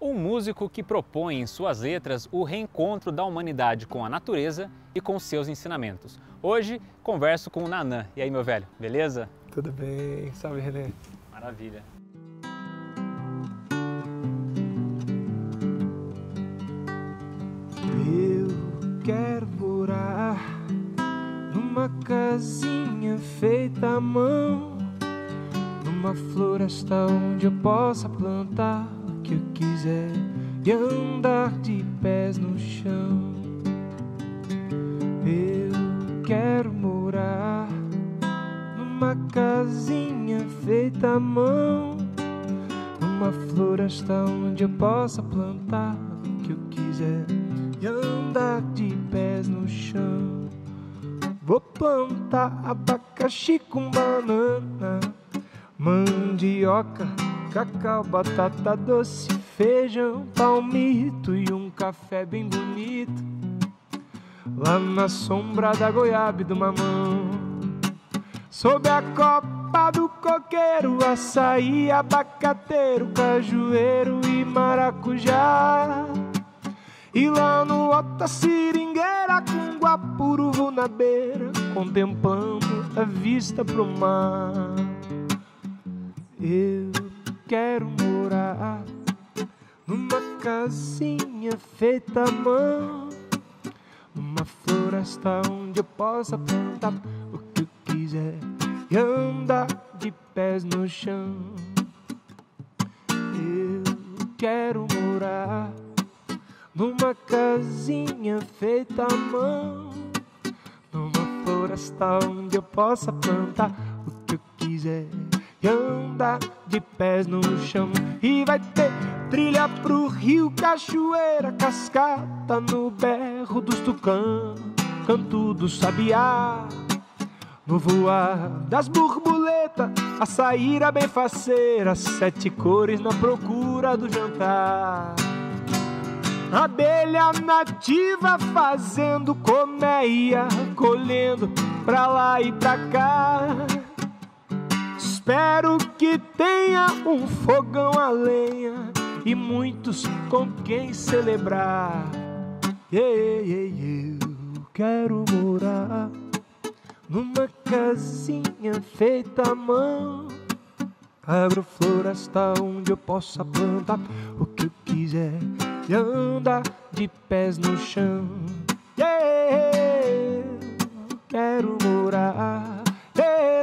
Um músico que propõe em suas letras o reencontro da humanidade com a natureza e com seus ensinamentos. Hoje converso com o Nanã. E aí, meu velho, beleza? Tudo bem, salve René. Maravilha. Eu quero morar numa casinha feita à mão, numa floresta onde eu possa plantar que eu quiser e andar de pés no chão. Eu quero morar numa casinha feita à mão, numa floresta onde eu possa plantar o que eu quiser e andar de pés no chão. Vou plantar abacaxi com banana, mandioca, cacau, batata doce, feijão, palmito e um café bem bonito. Lá na sombra da goiaba e do mamão, sob a copa do coqueiro, açaí, abacateiro, cajueiro e maracujá. E lá no alto a seringueira com guapuru vou na beira Contemplando a vista pro mar quero morar Numa casinha feita à mão Numa floresta onde eu possa plantar o que eu quiser E andar de pés no chão. Eu quero morar numa casinha feita à mão, numa floresta onde eu possa plantar o que eu quiser e andar de pés no chão. E vai ter trilha pro rio, cachoeira, cascata no berro dos tucanos, canto do sabiá. No voar das borboletas, a saíra bem faceira, sete cores na procura do jantar. Abelha nativa fazendo colmeia, colhendo pra lá e pra cá. Espero que tenha um fogão a lenha e muitos com quem celebrar. Yeah. Eu quero morar numa casinha feita à mão. Agrofloresta onde eu possa plantar o que eu quiser e anda de pés no chão. Yeah, quero morar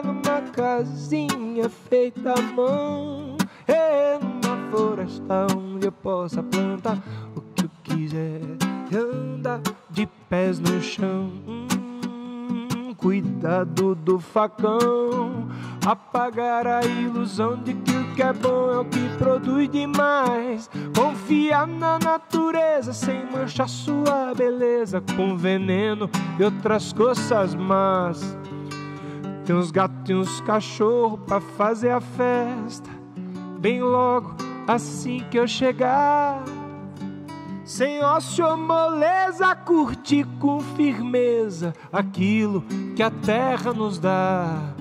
numa casinha feita à mão, yeah, numa floresta onde eu possa plantar o que eu quiser anda de pés no chão. Hum, cuidado do facão, apagar a ilusão de que o que é bom é o que produz demais. Confia na natureza sem manchar sua beleza com veneno e outras coisas más. Tem uns gatos e uns cachorros pra fazer a festa. Bem logo assim que eu chegar. Sem ócio moleza, curtir com firmeza aquilo que a terra nos dá.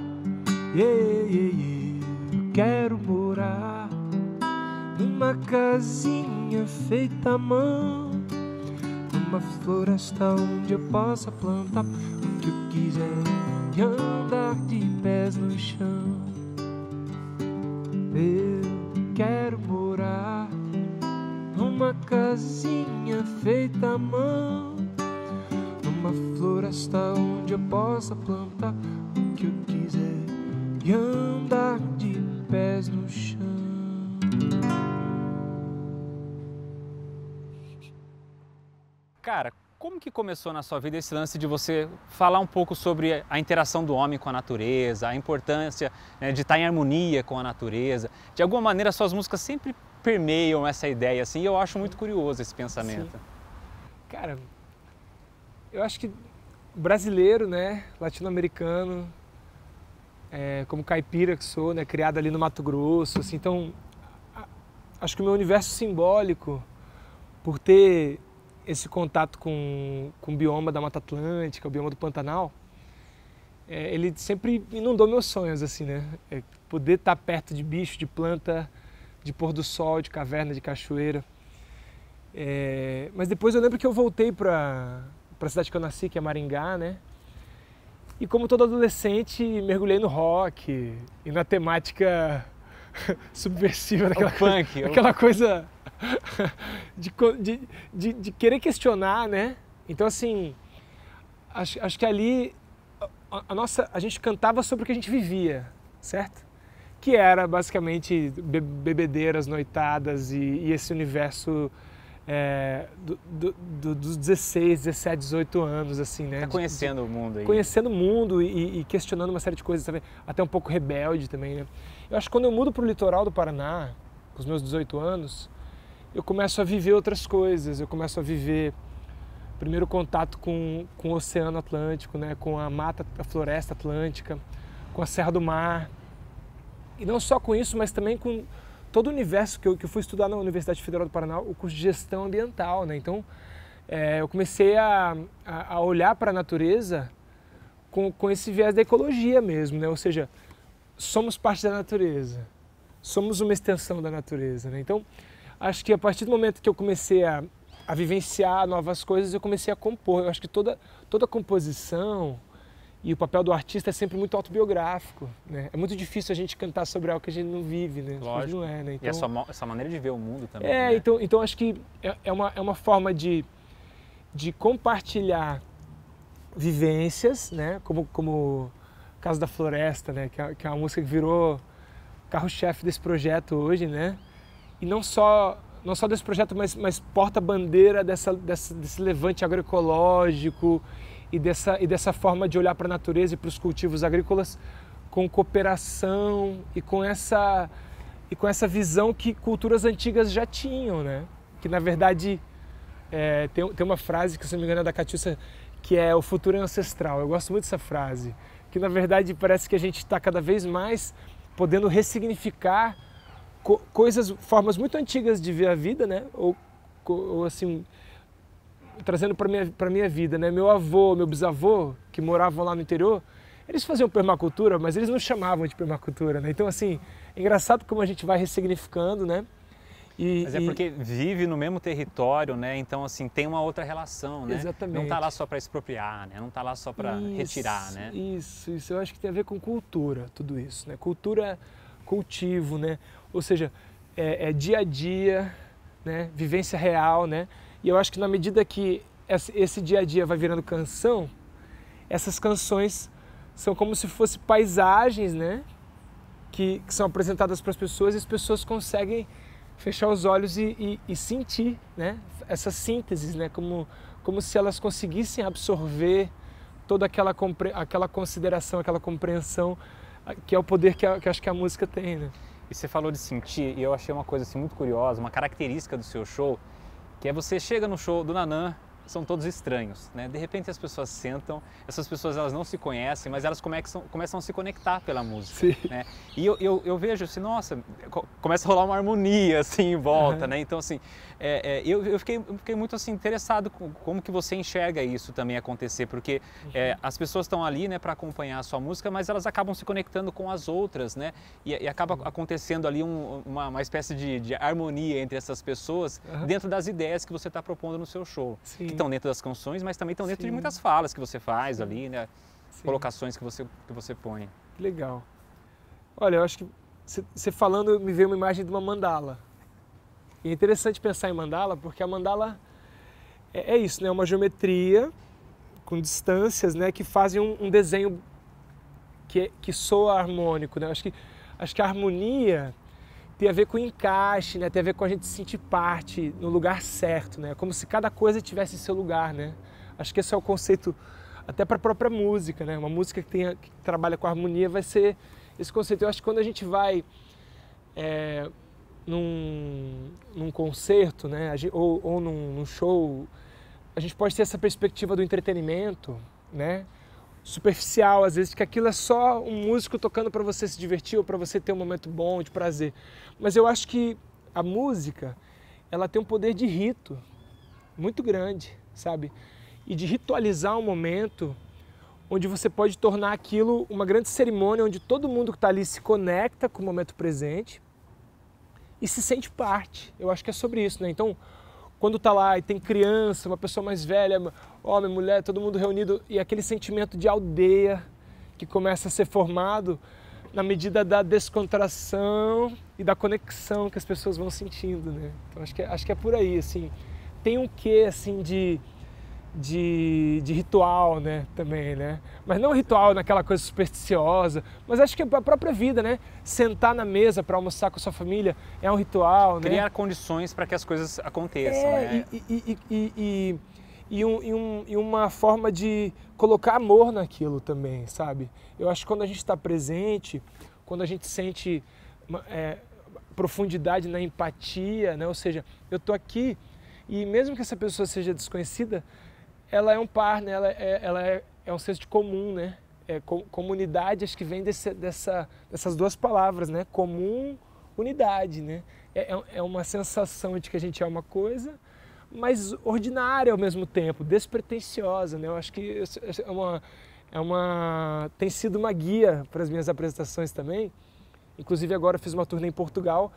Yeah, yeah, yeah. Quero morar numa casinha feita à mão, numa floresta onde eu possa plantar o que eu quiser e andar de pés no chão. Eu quero morar numa casinha feita à mão, numa floresta onde eu possa plantar o que eu quiser e andar de pés no chão. Cara, como que começou na sua vida esse lance de você falar um pouco sobre a interação do homem com a natureza, a importância né, de estar em harmonia com a natureza? De alguma maneira, suas músicas sempre permeiam essa ideia, assim, e eu acho muito curioso esse pensamento. Sim. Cara, eu acho que brasileiro, né, latino-americano, é, como caipira que sou, né, criado ali no Mato Grosso, assim, então acho que o meu universo simbólico, por ter esse contato com, com o bioma da Mata Atlântica, o bioma do Pantanal, é, ele sempre inundou meus sonhos, assim, né? É, poder estar perto de bicho, de planta, de pôr do sol, de caverna, de cachoeira. É, mas depois eu lembro que eu voltei para a cidade que eu nasci, que é Maringá, né? E como todo adolescente, mergulhei no rock e na temática subversiva daquela punk, coisa, aquela coisa de, de, de, de, querer questionar, né? Então assim, acho, acho que ali a, a, nossa, a gente cantava sobre o que a gente vivia, certo? Que era basicamente bebedeiras, noitadas e, e esse universo é, do, do, do, dos 16, 17, 18 anos, assim, né? Tá conhecendo de, o mundo aí. Conhecendo o mundo e, e, questionando uma série de coisas também, até um pouco rebelde também, né? Eu acho que quando eu mudo para o litoral do Paraná, com os meus 18 anos, eu começo a viver outras coisas, eu começo a viver primeiro contato com, com o Oceano Atlântico, né? com a mata, a floresta atlântica, com a Serra do Mar. E não só com isso, mas também com todo o universo que eu, que eu fui estudar na Universidade Federal do Paraná, o curso de gestão ambiental, né? Então, é, eu comecei a, a, olhar para a natureza com, com esse viés da ecologia mesmo, né? Ou seja, somos parte da natureza, somos uma extensão da natureza, né? Então, acho que a partir do momento que eu comecei a, a vivenciar novas coisas, eu comecei a compor. Eu acho que toda, toda composição, e o papel do artista é sempre muito autobiográfico, né? É muito difícil a gente cantar sobre algo que a gente não vive, né? Lógico. Não é, né? Então, e essa, essa maneira de ver o mundo também. É, né? então, então acho que é, é, uma, é uma forma de, de compartilhar vivências, né? Como, como Caso da Floresta, né? Que é, que é uma música que virou carro-chefe desse projeto hoje, né? E não só não só desse projeto, mas, mas porta-bandeira dessa, dessa, desse levante agroecológico e dessa, e dessa forma de olhar para a natureza e para os cultivos agrícolas com cooperação e com essa e com essa visão que culturas antigas já tinham, né? Que na verdade é, tem, tem uma frase que se não me engano é da Catiúcia que é o futuro é ancestral. Eu gosto muito dessa frase, que na verdade parece que a gente está cada vez mais podendo ressignificar co coisas, formas muito antigas de ver a vida, né? Ou, ou assim trazendo para minha para minha vida, né? Meu avô, meu bisavô, que moravam lá no interior, eles faziam permacultura, mas eles não chamavam de permacultura, né? Então assim, é engraçado como a gente vai ressignificando, né? E, mas é e... porque vive no mesmo território, né? Então assim tem uma outra relação, né? Exatamente. Não está lá só para expropriar, né? Não está lá só para retirar, né? Isso, isso. Eu acho que tem a ver com cultura, tudo isso, né? Cultura, cultivo, né? Ou seja, é, é dia a dia, né? Vivência real, né? E eu acho que na medida que esse dia a dia vai virando canção, essas canções são como se fossem paisagens, né? Que, que são apresentadas para as pessoas e as pessoas conseguem fechar os olhos e, e, e sentir, né? Essas sínteses, né? Como, como se elas conseguissem absorver toda aquela, aquela consideração, aquela compreensão que é o poder que, a, que acho que a música tem, né? E você falou de sentir, e eu achei uma coisa assim muito curiosa, uma característica do seu show, que é você chega no show do Nanã, são todos estranhos, né? De repente as pessoas sentam, essas pessoas elas não se conhecem, mas elas começam, começam a se conectar pela música, né? E eu, eu, eu, vejo assim, nossa, começa a rolar uma harmonia assim em volta, uhum. né? Então assim, é, é, eu, eu, fiquei, eu fiquei muito assim interessado com como que você enxerga isso também acontecer, porque uhum. é, as pessoas estão ali, né, para acompanhar a sua música, mas elas acabam se conectando com as outras, né? E, e acaba uhum. acontecendo ali um, uma, uma espécie de, de, harmonia entre essas pessoas dentro das ideias que você está propondo no seu show. Sim estão dentro das canções, mas também estão dentro Sim. de muitas falas que você faz Sim. ali, né? Sim. Colocações que você, que você põe. Legal. Olha, eu acho que você falando me veio uma imagem de uma mandala. E é interessante pensar em mandala porque a mandala é, é isso, né? Uma geometria com distâncias, né? Que fazem um, um desenho que, que soa harmônico, né? Acho que, acho que a harmonia tem a ver com encaixe, né? tem a ver com a gente se sentir parte no lugar certo, né? como se cada coisa tivesse seu lugar. Né? Acho que esse é o conceito até para a própria música. Né? Uma música que, tenha, que trabalha com harmonia vai ser esse conceito. Eu acho que quando a gente vai é, num, num concerto né? ou, ou num, num show, a gente pode ter essa perspectiva do entretenimento, né? Superficial, às vezes, que aquilo é só um músico tocando para você se divertir ou para você ter um momento bom, de prazer. Mas eu acho que a música, ela tem um poder de rito muito grande, sabe? E de ritualizar um momento onde você pode tornar aquilo uma grande cerimônia onde todo mundo que está ali se conecta com o momento presente e se sente parte. Eu acho que é sobre isso, né? Então, quando tá lá e tem criança, uma pessoa mais velha, homem, mulher, todo mundo reunido e aquele sentimento de aldeia que começa a ser formado na medida da descontração e da conexão que as pessoas vão sentindo, né? Então acho que é, acho que é por aí, assim. Tem um quê assim de de, de ritual, né, também, né? Mas não ritual naquela coisa supersticiosa, mas acho que a própria vida, né? Sentar na mesa para almoçar com a sua família é um ritual, Criar né? Criar condições para que as coisas aconteçam, é, né? E, e, e, e, um, um, e uma forma de colocar amor naquilo também, sabe? Eu acho que quando a gente está presente, quando a gente sente é, profundidade na empatia, né? Ou seja, eu estou aqui e mesmo que essa pessoa seja desconhecida, ela é um par, né? ela, é, ela é, é um senso de comum, né? É, comunidade, acho que vem desse, dessa, dessas duas palavras, né? Comum, unidade, né? É, é, é uma sensação de que a gente é uma coisa, mas ordinária ao mesmo tempo, despretensiosa, né? Eu acho que é uma, é uma, tem sido uma guia para as minhas apresentações também. Inclusive agora fiz uma turnê em Portugal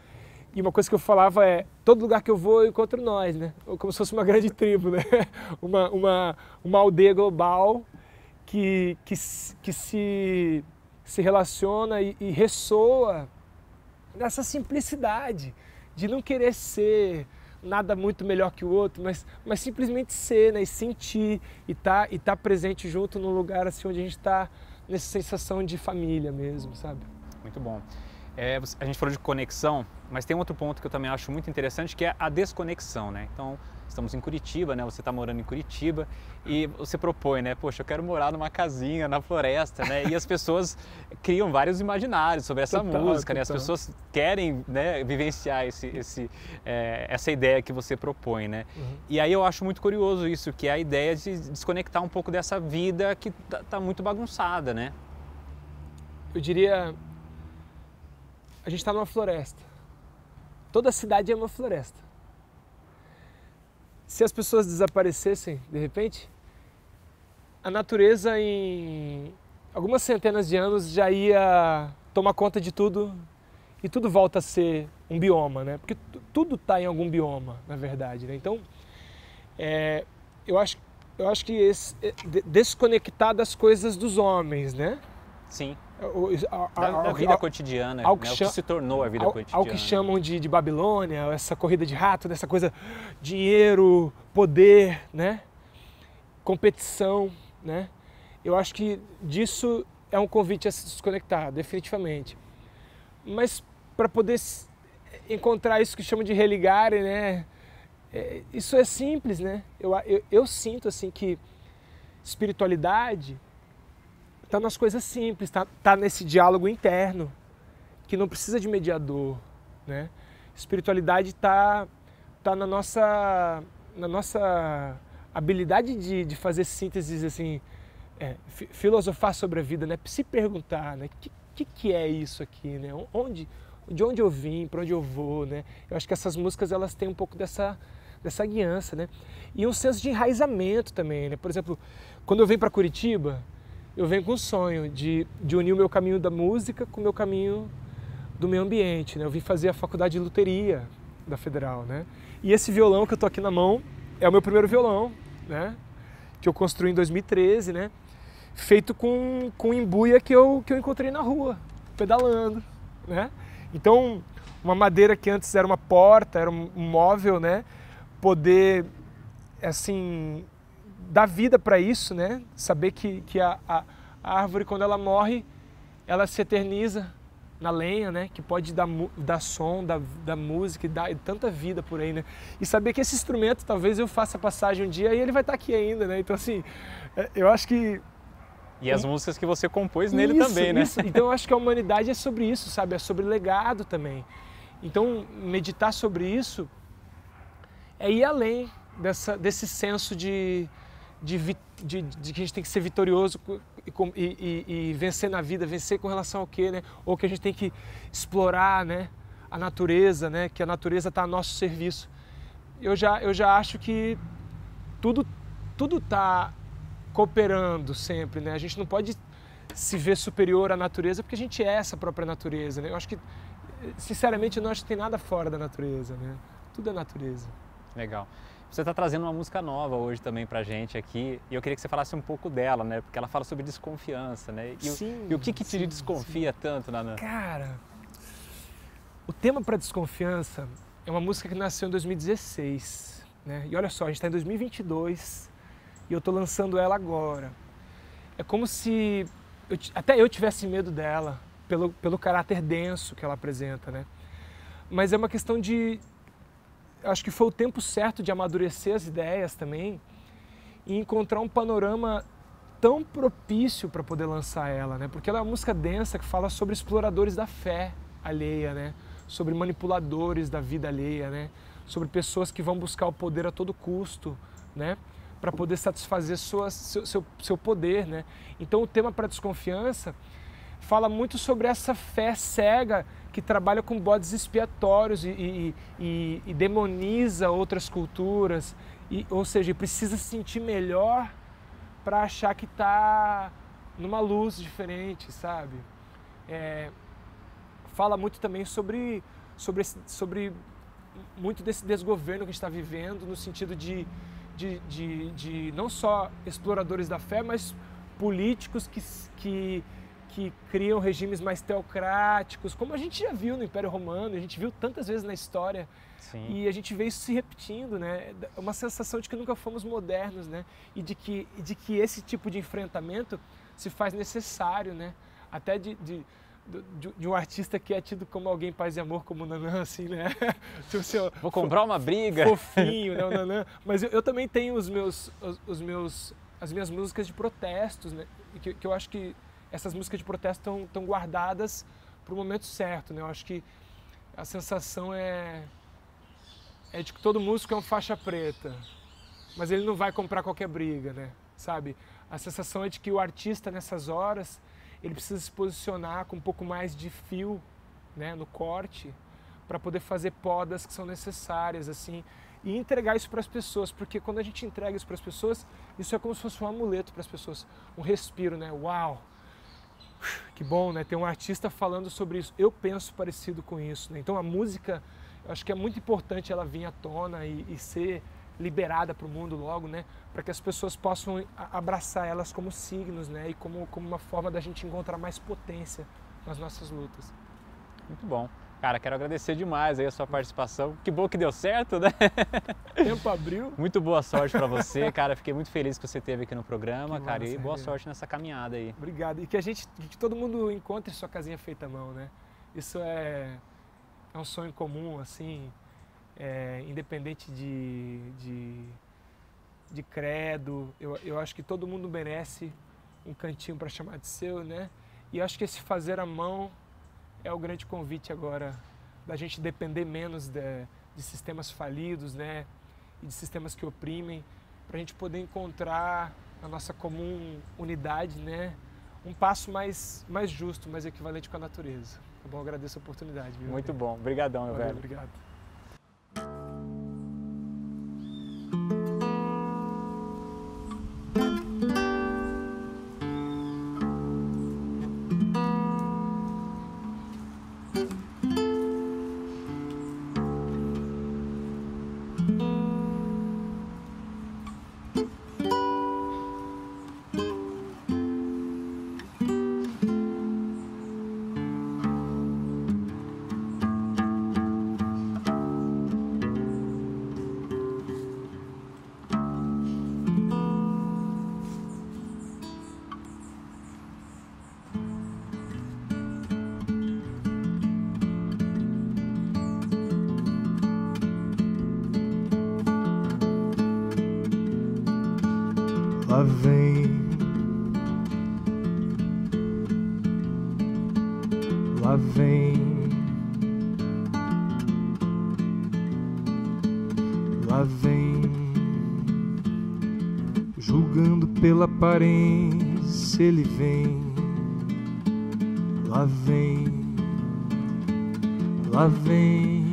e uma coisa que eu falava é, todo lugar que eu vou eu encontro nós, né? Como se fosse uma grande tribo, né? Uma, uma, uma aldeia global que, que, que se, se relaciona e, e ressoa nessa simplicidade de não querer ser nada muito melhor que o outro, mas, mas simplesmente ser, né? E sentir e tá, e tá presente junto num lugar assim onde a gente está nessa sensação de família mesmo, sabe? Muito bom. É, a gente falou de conexão, mas tem outro ponto que eu também acho muito interessante, que é a desconexão, né? Então, estamos em Curitiba, né? Você está morando em Curitiba e você propõe, né? Poxa, eu quero morar numa casinha na floresta, né? E as pessoas criam vários imaginários sobre essa total, música, total. né? As pessoas querem, né, vivenciar esse, esse, é, essa ideia que você propõe, né? Uhum. E aí eu acho muito curioso isso, que é a ideia de desconectar um pouco dessa vida que tá, tá muito bagunçada, né? Eu diria a gente está numa floresta. Toda cidade é uma floresta. Se as pessoas desaparecessem de repente, a natureza em algumas centenas de anos já ia tomar conta de tudo e tudo volta a ser um bioma, né? Porque tudo está em algum bioma, na verdade. Né? Então, é, eu acho, eu acho que esse, é, desconectar das coisas dos homens, né? Sim da, da vida cotidiana, ao que, né? que se tornou a vida ao, cotidiana. Ao que chamam de, de Babilônia, essa corrida de rato, dessa coisa dinheiro, poder, né? competição. Né? Eu acho que disso é um convite a se desconectar, definitivamente. Mas para poder encontrar isso que chamam de religar, né? É, isso é simples, né? Eu, eu, eu sinto assim que espiritualidade está nas coisas simples, está tá nesse diálogo interno, que não precisa de mediador. Né? Espiritualidade está tá na, nossa, na nossa habilidade de, de fazer sínteses, assim, é, filosofar sobre a vida, né? se perguntar, né? Que, que, que é isso aqui? Né? Onde, de onde eu vim, para onde eu vou? Né? Eu acho que essas músicas elas têm um pouco dessa, dessa guiança, né? E um senso de enraizamento também, né? Por exemplo, quando eu venho para Curitiba, eu venho com o sonho de, de unir o meu caminho da música com o meu caminho do meio ambiente. Né? Eu vim fazer a faculdade de luteria da Federal. Né? E esse violão que eu estou aqui na mão é o meu primeiro violão, né? que eu construí em 2013, né? feito com, com embuia que eu, que eu encontrei na rua, pedalando. Né? Então, uma madeira que antes era uma porta, era um móvel, né? poder assim dar vida para isso, né? Saber que, que a, a, a, árvore, quando ela morre, ela se eterniza na lenha, né? Que pode dar, dar som, dar, dar música, dar tanta vida por aí, né? E saber que esse instrumento, talvez eu faça passagem um dia e ele vai estar tá aqui ainda, né? Então, assim, é, eu acho que... E as músicas que você compôs nele isso, também, né? Isso. Então, eu acho que a humanidade é sobre isso, sabe? É sobre legado também. Então, meditar sobre isso é ir além dessa, desse senso de de, de, de, que a gente tem que ser vitorioso e, e, e, vencer na vida, vencer com relação ao quê, né? Ou que a gente tem que explorar, né? A natureza, né? Que a natureza está a nosso serviço. Eu já, eu já acho que tudo tudo está cooperando sempre, né? A gente não pode se ver superior à natureza porque a gente é essa própria natureza, né? Eu acho que, sinceramente, eu não acho que tem nada fora da natureza, né? Tudo é natureza. Legal. Você está trazendo uma música nova hoje também para gente aqui e eu queria que você falasse um pouco dela, né? Porque ela fala sobre desconfiança, né? E, sim, o, e o que, que te sim, desconfia sim. tanto, Nanã? Cara, o tema para desconfiança é uma música que nasceu em 2016, né? E olha só, a gente está em 2022 e eu estou lançando ela agora. É como se eu, até eu tivesse medo dela pelo, pelo caráter denso que ela apresenta, né? Mas é uma questão de, acho que foi o tempo certo de amadurecer as ideias também e encontrar um panorama tão propício para poder lançar ela, né? Porque ela é uma música densa que fala sobre exploradores da fé alheia, né? Sobre manipuladores da vida alheia, né? Sobre pessoas que vão buscar o poder a todo custo, né? Para poder satisfazer sua, seu, seu, seu poder, né? Então o tema para desconfiança fala muito sobre essa fé cega que trabalha com bodes expiatórios e, e, e, e demoniza outras culturas, ou seja, precisa se sentir melhor para achar que está numa luz diferente, sabe? É, fala muito também sobre, sobre, sobre muito desse desgoverno que a gente está vivendo, no sentido de, de, de, de não só exploradores da fé, mas políticos que, que que criam regimes mais teocráticos, como a gente já viu no Império Romano, a gente viu tantas vezes na história. Sim. E a gente vê isso se repetindo, né? É uma sensação de que nunca fomos modernos, né? E de que, de que esse tipo de enfrentamento se faz necessário, né? Até de, de, de, de um artista que é tido como alguém paz e amor, como o Nanã, assim, né? Seu, Vou comprar uma briga. Fofinho, né? O Nanã. Mas eu, eu também tenho os meus, os, os, meus, as minhas músicas de protestos, né? Que, que eu acho que essas músicas de protesto estão guardadas para o momento certo, né? Eu acho que a sensação é é de que todo músico é um faixa preta, mas ele não vai comprar qualquer briga, né? Sabe? A sensação é de que o artista nessas horas ele precisa se posicionar com um pouco mais de fio, né, no corte, para poder fazer podas que são necessárias, assim, e entregar isso para as pessoas, porque quando a gente entrega isso para as pessoas, isso é como se fosse um amuleto para as pessoas, um respiro, né? Uau! Que bom, né? Ter um artista falando sobre isso. Eu penso parecido com isso, né? Então a música, eu acho que é muito importante ela vir à tona e, e ser liberada para o mundo logo, né? Para que as pessoas possam abraçar elas como signos, né? E como, como uma forma da gente encontrar mais potência nas nossas lutas. Muito bom. Cara, quero agradecer demais aí a sua participação. Que bom que deu certo, né? Tempo abriu. Muito boa sorte para você, cara. Fiquei muito feliz que você esteve aqui no programa, que cara. Massa, e boa sorte nessa caminhada aí. Obrigado. E que a gente, que todo mundo encontre sua casinha feita à mão, né? Isso é, é um sonho comum, assim, é, independente de, de, de credo. Eu, eu acho que todo mundo merece um cantinho para chamar de seu, né? E acho que esse fazer a mão é o grande convite agora da gente depender menos de, de sistemas falidos, né? E de sistemas que oprimem, para a gente poder encontrar a nossa comum unidade, né? Um passo mais, mais justo, mais equivalente com a natureza. Tá bom? agradeço a oportunidade. Viu? Muito bom. Obrigadão, meu Valeu, velho. Obrigado. Lá vem, julgando pela aparência, ele vem, lá vem, lá vem,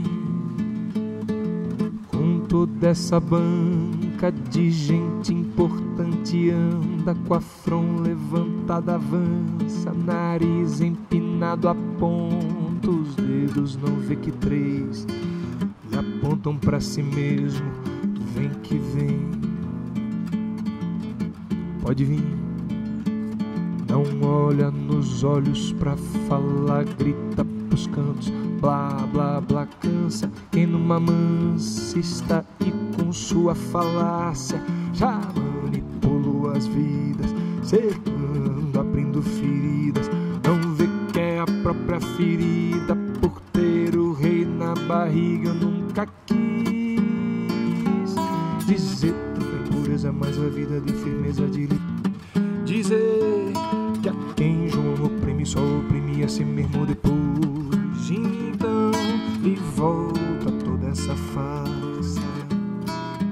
com toda essa banca de gente importante anda com a fronte levantada, avança, nariz empinado, aponta os dedos, não vê que três lhe apontam para si mesmo. Tu vem que vem. Pode vir, não olha nos olhos pra falar, grita pros cantos, blá blá blá, cansa. Quem numa mansa está e com sua falácia já manipulou as vidas, cercando, abrindo feridas. Não vê que é a própria ferida por ter o rei na barriga. Nunca quis a vida de firmeza de lhe dizer que a quem João oprime só oprime a si mesmo depois. Então e volta toda essa farsa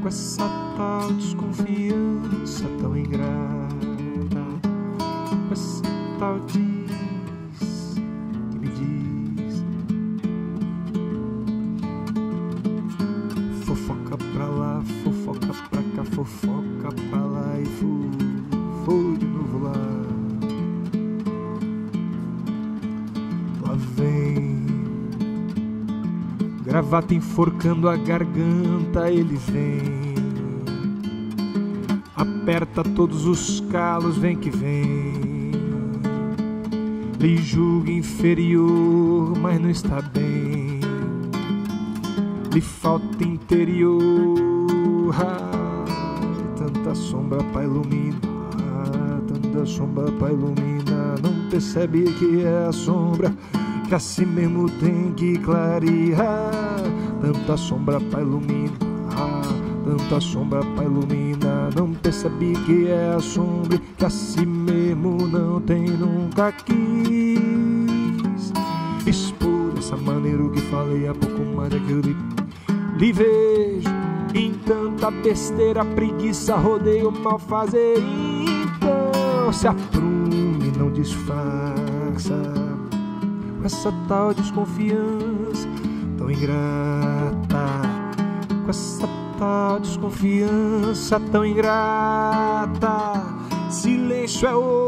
com essa tal desconfiança tão ingrata, com essa tal diz gravata enforcando a garganta, ele vem. Aperta todos os calos, vem que vem. Lhe julga inferior, mas não está bem. Lhe falta interior. Ah, tanta sombra pra iluminar, tanta sombra pra iluminar. Não percebe que é a sombra que assim mesmo tem que clarear. Tanta sombra pra iluminar, tanta sombra pra iluminar. Não percebe que é a sombra que assim mesmo não tem, nunca quis expor dessa maneira que falei há pouco mais é que eu lhe, lhe vejo. Em tanta besteira, preguiça, rodeio, mal fazer. Então se aprume, não disfarça com essa tal desconfiança tão ingrata, com essa tal desconfiança tão ingrata. Silêncio é ouro,